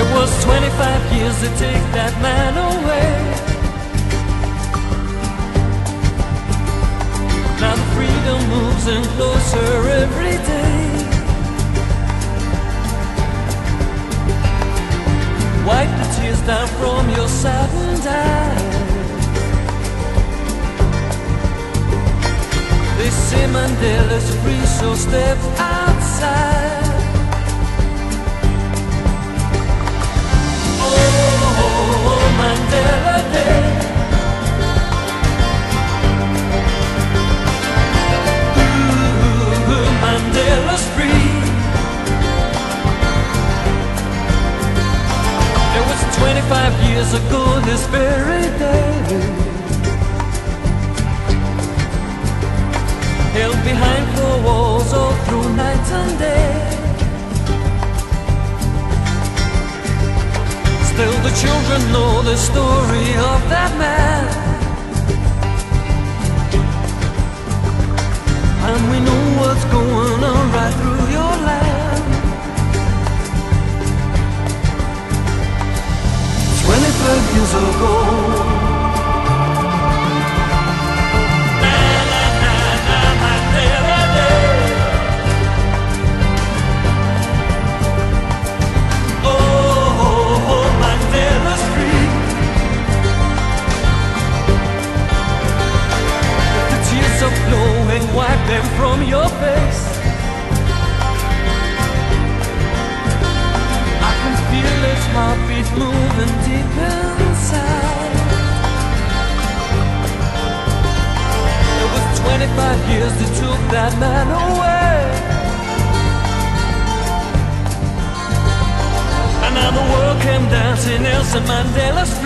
It was 25 years to take that man away. Now the freedom moves in closer every day. Wipe the tears down from your saddened eyes. They say Mandela's free, so step 25 years ago this very day. Held behind four walls all through night and day. Still the children know the story of that man. And we know what's going on right through them from your face. I can feel his heartbeat moving deep inside. It was 25 years that took that man away. And now the world came dancing, Nelson Mandela's.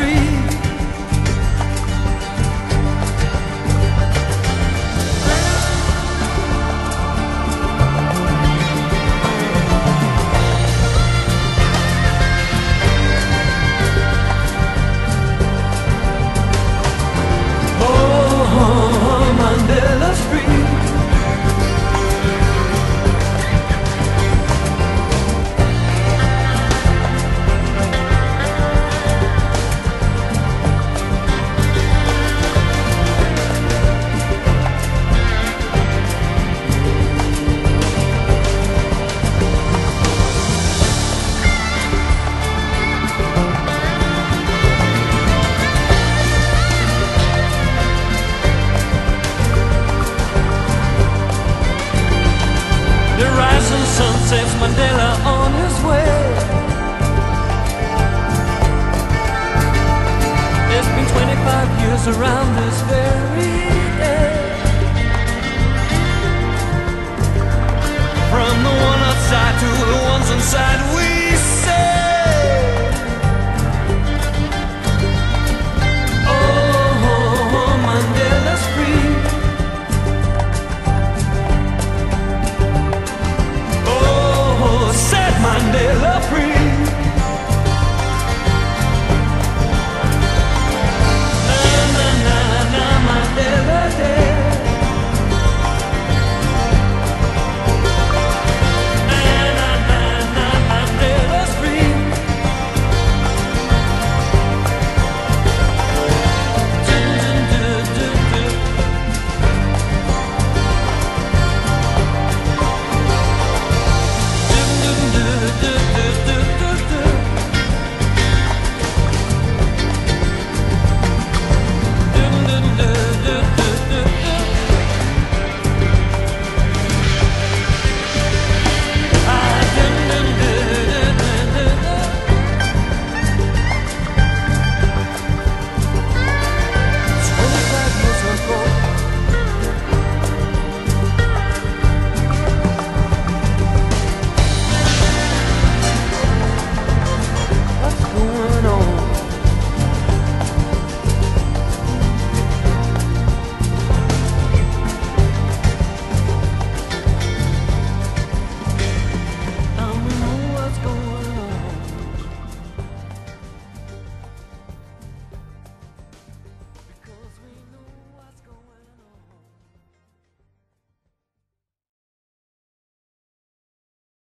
around this very edge. From the one outside to the ones inside.